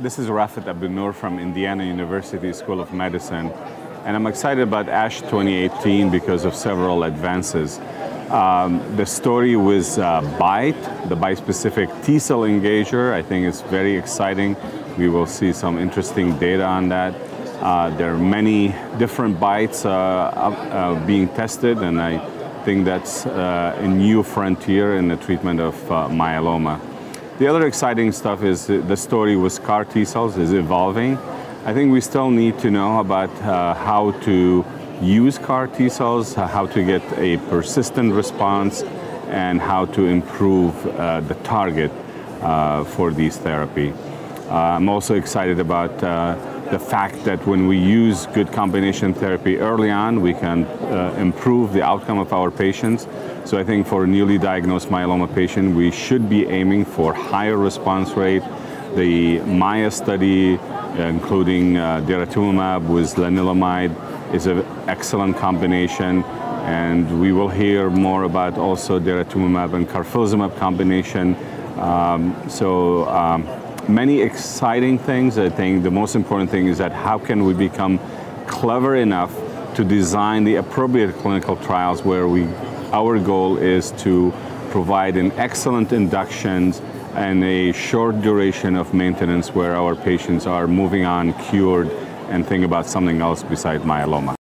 This is Rafat Abonour from Indiana University School of Medicine, and I'm excited about ASH 2018 because of several advances. Um, the story with uh, BiTE, the bispecific T cell engager, I think is very exciting. We will see some interesting data on that. Uh, there are many different BiTEs uh, uh being tested, and I think that's uh, a new frontier in the treatment of uh, myeloma. The other exciting stuff is the story with CAR T cells is evolving. I think we still need to know about uh, how to use CAR T cells, how to get a persistent response, and how to improve uh, the target uh, for these therapy. Uh, I'm also excited about uh, the fact that when we use good combination therapy early on, we can uh, improve the outcome of our patients. So I think for a newly diagnosed myeloma patient, we should be aiming for higher response rate. The MAIA study, including uh, daratumumab with lenalidomide, is an excellent combination. And we will hear more about also daratumumab and carfilzomib combination. Um, so um, many exciting things. I think the most important thing is that how can we become clever enough to design the appropriate clinical trials where we, our goal is to provide an excellent inductions and a short duration of maintenance where our patients are moving on cured and think about something else besides myeloma.